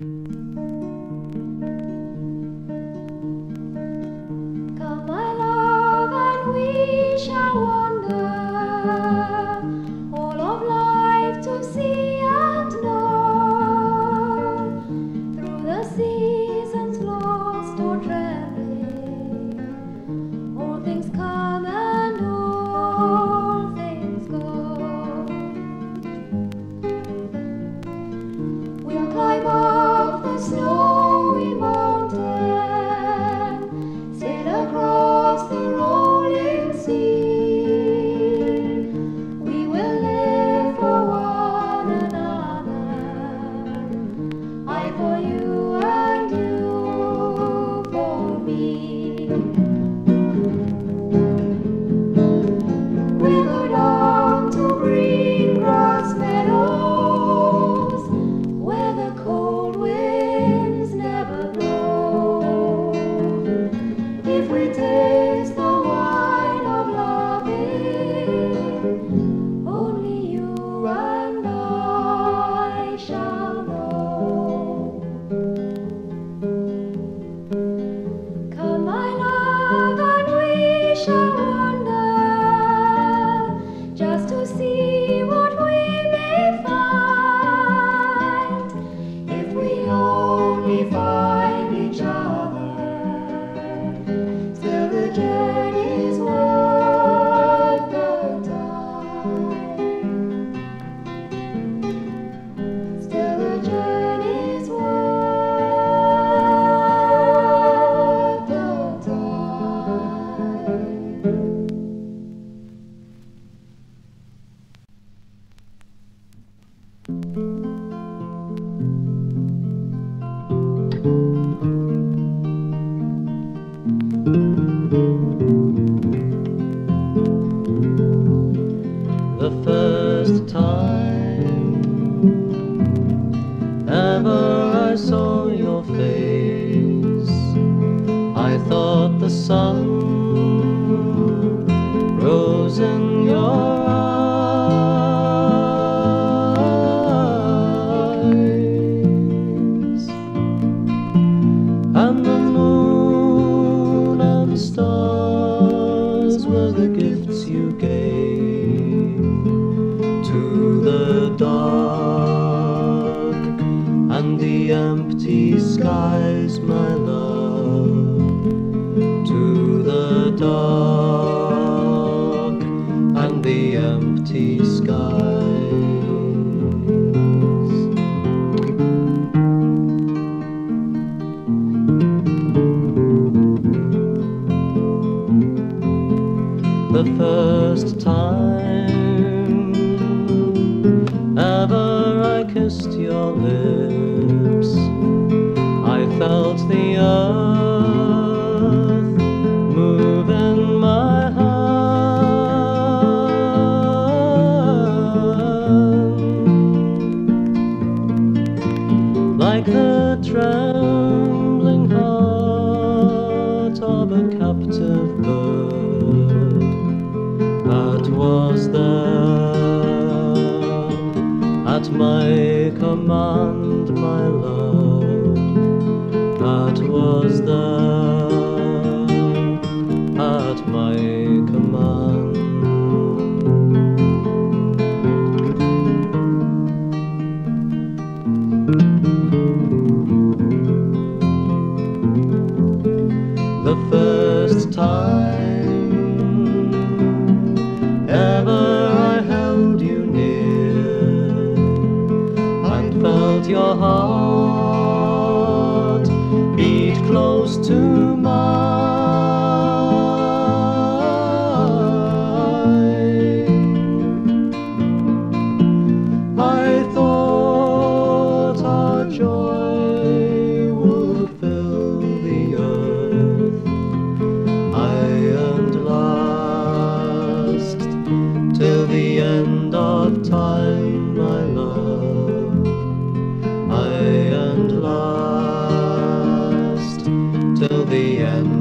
Música Thank you. sun rose in your eyes, and the moon and the stars were the gifts you gave to the dark and the empty skies, my. the first time ever I kissed your lips. I felt the earth. command my love that was there at my command. The first time your heart. Beat close to till the end.